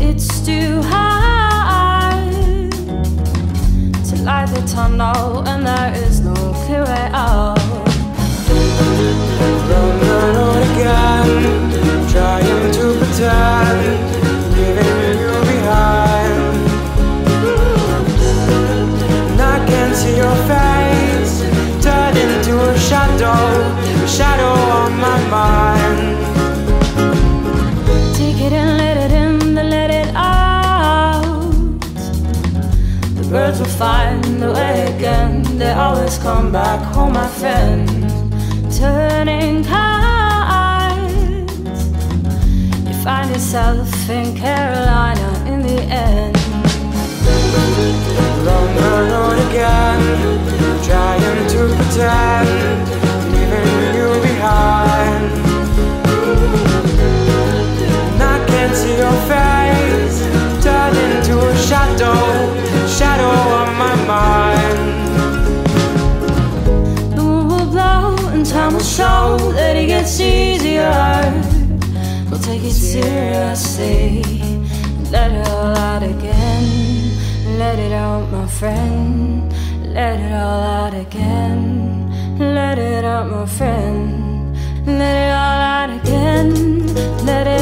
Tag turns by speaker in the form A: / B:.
A: It's too hard to light the tunnel, and there is no clear way out.
B: Run, run on again, trying to pretend, leaving you behind. And I can see your face into a shadow, a shadow on my mind.
A: Birds will find the way again. They always come back home, my friend. Turning tides. You find yourself in Carolina in the end.
B: Run on again, And
A: time will show that it gets easier. We'll take it seriously. Let it all out again. Let it out, my friend. Let it all out again. Let it out, my friend. Let it all out again. Let it